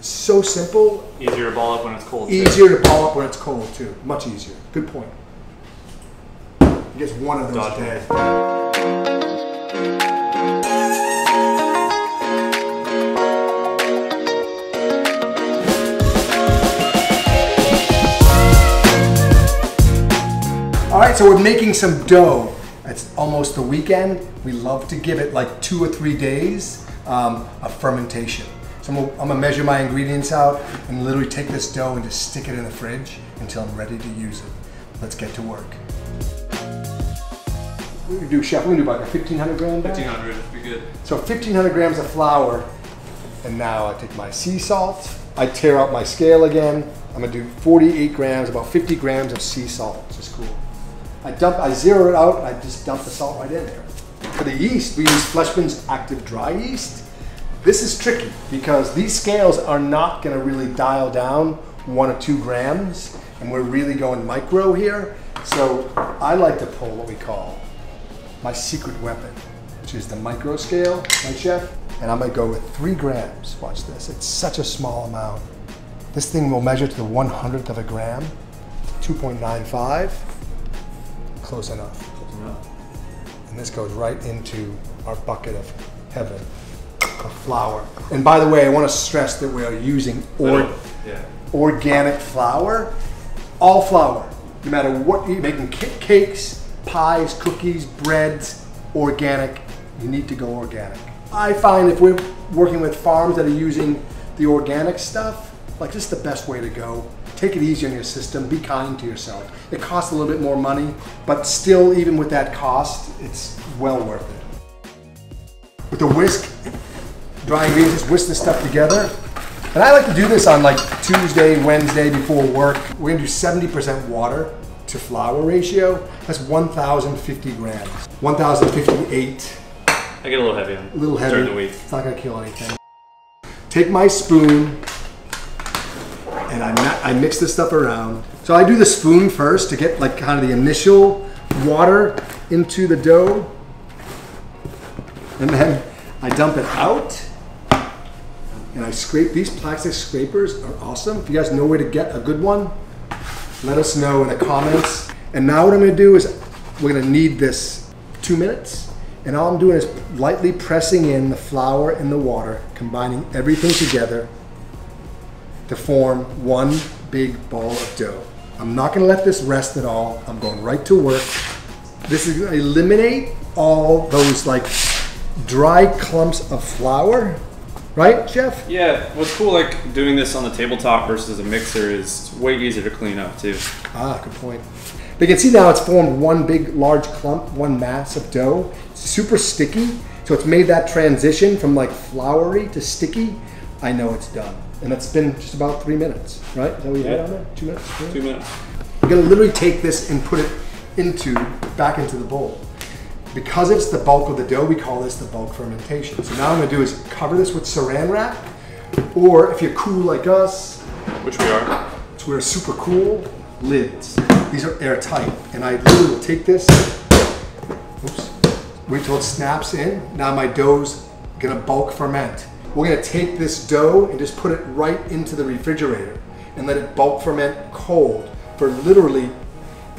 so simple, Easier to ball up when it's cold. too. easier to ball up when it's cold too. Much easier. Good point. I guess one of those Dodge a day. All right, so we're making some dough. It's almost the weekend. We love to give it like two or three days um, of fermentation. So I'm gonna, I'm gonna measure my ingredients out and literally take this dough and just stick it in the fridge until I'm ready to use it. Let's get to work. We're gonna do, chef, we're gonna do about a 1500 gram bag. 1500 would be good. So 1500 grams of flour, and now I take my sea salt. I tear out my scale again. I'm gonna do 48 grams, about 50 grams of sea salt, which is cool. I dump, I zero it out, and I just dump the salt right in there. For the yeast, we use Fleischmann's Active Dry Yeast. This is tricky because these scales are not gonna really dial down one or two grams, and we're really going micro here. So I like to pull what we call my secret weapon, which is the micro scale, right, chef? And I'm gonna go with three grams. Watch this. It's such a small amount. This thing will measure to the one hundredth of a gram, 2.95. close enough. Close enough. And this goes right into our bucket of heaven of flour. And by the way, I want to stress that we are using or Yeah. organic flour, all flour, no matter what you're making cakes, pies, cookies, breads, organic, you need to go organic. I find if we're working with farms that are using the organic stuff, like this is the best way to go. Take it easy on your system, be kind to yourself. It costs a little bit more money, but still, even with that cost, it's well worth it. With the whisk, dry ingredients, just whisk this stuff together. And I like to do this on like Tuesday, Wednesday before work. We're gonna do 70% water to flour ratio. That's 1,050 grams. 1,058, I get a little heavy on a little heavy. during the week. It's not gonna kill anything. Take my spoon and I, ma- I mix this stuff around. So I do the spoon first to get like kind of the initial water into the dough. And then I dump it out and I scrape. These plastic scrapers are awesome. If you guys know where to get a good one, let us know in the comments. And now what I'm gonna do is we're gonna knead this two minutes. And all I'm doing is lightly pressing in the flour and the water, combining everything together to form one big ball of dough. I'm not gonna let this rest at all. I'm going right to work. This is gonna eliminate all those like dry clumps of flour, right, Jeff? Yeah, what's cool like doing this on the tabletop versus a mixer is it's way easier to clean up too. Ah, good point. You can see now it's formed one big, large clump, one mass of dough. It's super sticky, so it's made that transition from like floury to sticky. I know it's done, and that's been just about three minutes, right? Is that what you had Yeah. on there? Two minutes. Three? Two minutes. You're gonna literally take this and put it into back into the bowl. Because it's the bulk of the dough, we call this the bulk fermentation. So now I'm gonna do is cover this with saran wrap, or if you're cool like us, Which we are. which we're super cool, lids. These are airtight. And I literally will take this, oops, wait till it snaps in. Now my dough's gonna bulk ferment. We're gonna take this dough and just put it right into the refrigerator and let it bulk ferment cold for literally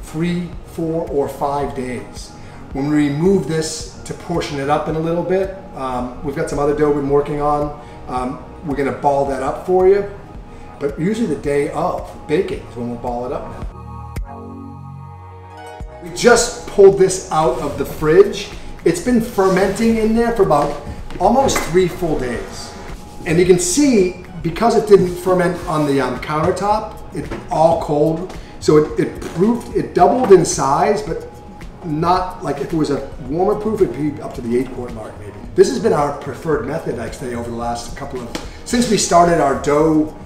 three, four, or five days. When we remove this to portion it up in a little bit, um, we've got some other dough we're working on. Um, we're gonna ball that up for you. But usually the day of baking is when we'll ball it up now. We just pulled this out of the fridge. It's been fermenting in there for about almost three full days. And you can see, because it didn't ferment on the um, countertop, it all cold. So it, it proved, it doubled in size, but not like if it was a warmer proof, it'd be up to the eight quart mark maybe. This has been our preferred method, I'd say, over the last couple of, since we started our dough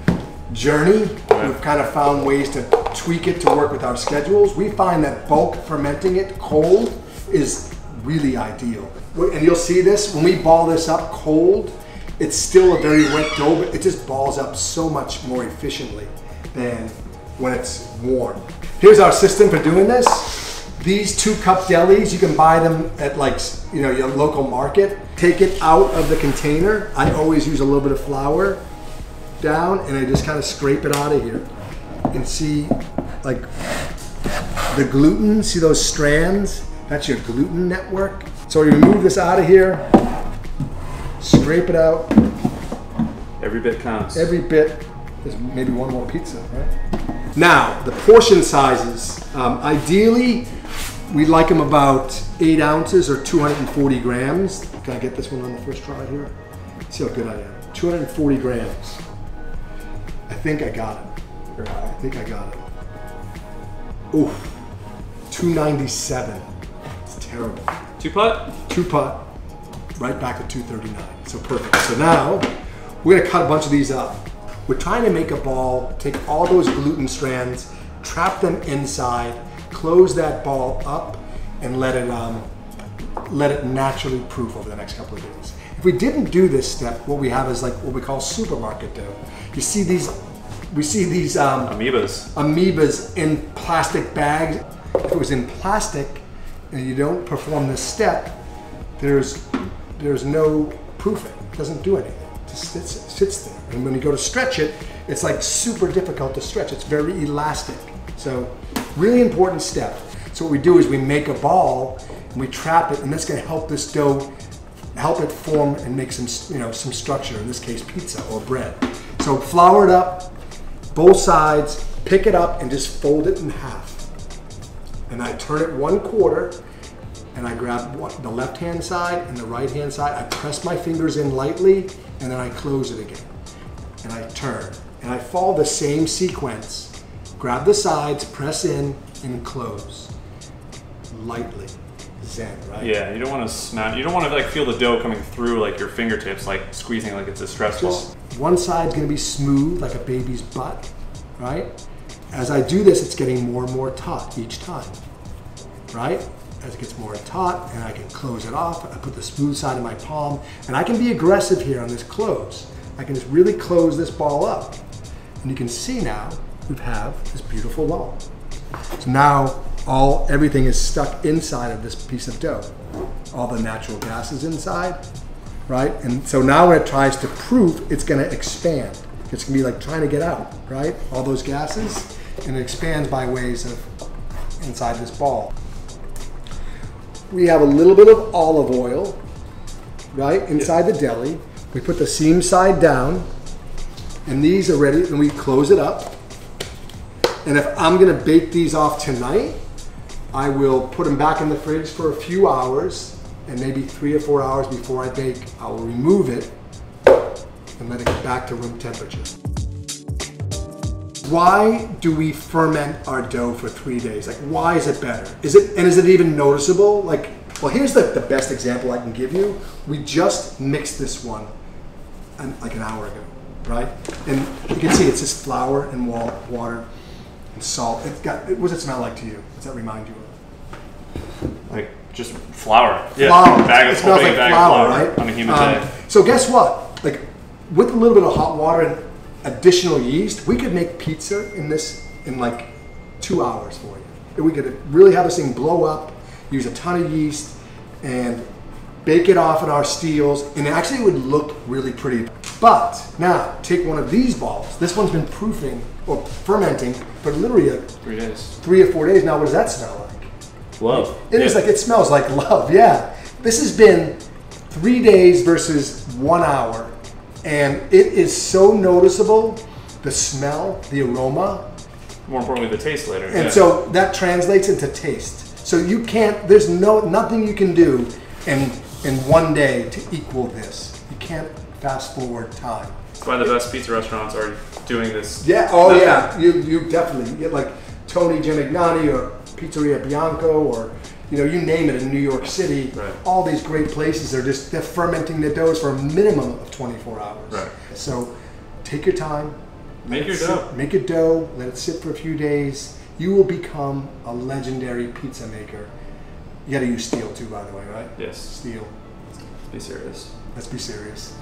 journey, we've kind of found ways to tweak it to work with our schedules. We find that bulk fermenting it cold is really ideal. And you'll see this, when we ball this up cold, it's still a very wet dough, but it just balls up so much more efficiently than when it's warm. Here's our system for doing this. These two cup delis, you can buy them at like, you know, your local market. Take it out of the container. I always use a little bit of flour down and I just kind of scrape it out of here and see like the gluten, see those strands? That's your gluten network. So you remove this out of here, scrape it out. Every bit counts. Every bit is maybe one more pizza, right? Now, the portion sizes. Um, ideally, we like them about eight ounces or 240 grams. Can I get this one on the first try here? See how good I am. 240 grams. I think I got it. I think I got it. Oof. 297. It's terrible. Two putt? Two putt, right back to 239. So perfect. So now we're gonna cut a bunch of these up. We're trying to make a ball, take all those gluten strands, trap them inside, close that ball up, and let it um, let it naturally proof over the next couple of days. If we didn't do this step, what we have is like what we call supermarket dough. You see these, we see these um, Amoebas. amoebas in plastic bags. If it was in plastic and you don't perform this step, there's there's no proofing. It doesn't do anything. Sits, sits there. And when you go to stretch it, it's like super difficult to stretch. It's very elastic. So really important step. So what we do is we make a ball and we trap it, and that's going to help this dough help it form and make some you know some structure. In this case, pizza or bread. So flour it up, both sides, pick it up, and just fold it in half and I turn it one quarter and I grab the left hand side and the right hand side. I press my fingers in lightly and then I close it again. And I turn. And I follow the same sequence. Grab the sides, press in, and close. Lightly. Zen, right? Yeah, you don't want to smash. You don't want to like feel the dough coming through like your fingertips, like squeezing like it's a stress ball. Just one side's gonna be smooth like a baby's butt, right? As I do this, it's getting more and more taut each time, right? As it gets more taut, and I can close it off. I put the smooth side of my palm, and I can be aggressive here on this close. I can just really close this ball up. And you can see now we have this beautiful ball. So now all everything is stuck inside of this piece of dough. All the natural gas is inside, right? And so now when it tries to proof, it's gonna expand. It's gonna be like trying to get out, right? All those gases, and it expands by ways of inside this ball. We have a little bit of olive oil, right, inside the deli. We put the seam side down, and these are ready, and we close it up. And if I'm gonna bake these off tonight, I will put them back in the fridge for a few hours, and maybe three or four hours before I bake, I will remove it and let it get back to room temperature. Why do we ferment our dough for three days? Like, why is it better? Is it and is it even noticeable? Like, well, here's the, the best example I can give you. We just mixed this one an, like an hour ago, right? And you can see it's just flour and water and salt. It got. What does it smell like to you? Does that remind you of? Like just flour. Yeah, flour. bag of it smells like bag flour, of flour right? on a humid Um, day. So guess what? Like with a little bit of hot water and additional yeast, we could make pizza in this in like two hours for you. And we could really have this thing blow up, use a ton of yeast, and bake it off in our steels, and it actually would look really pretty. But now take one of these balls. This one's been proofing or fermenting for literally a, Three days. three or four days now. What does that smell like? Love. It is Yeah. like it smells like love. Yeah, this has been three days versus one hour, and it is so noticeable. The smell, the aroma, More importantly, the taste later. and yeah. so that translates into taste. So you can't. There's no nothing you can do in in one day to equal this. You can't fast forward time. That's why the best pizza restaurants are doing this. Yeah. Oh method. yeah. You you definitely you get like Tony Gemignani or Pizzeria Bianco or you know you name it in New York City. Right. All these great places are just they're fermenting the doughs for a minimum of 24 hours. Right. So take your time. Make your it sit- dough. Make a dough. Let it sit for a few days. You will become a legendary pizza maker. You got to use steel too, by the way, right? Yes. Steel. Let's be serious. Let's be serious.